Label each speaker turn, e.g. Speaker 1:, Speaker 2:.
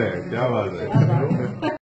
Speaker 1: है क्या बात है।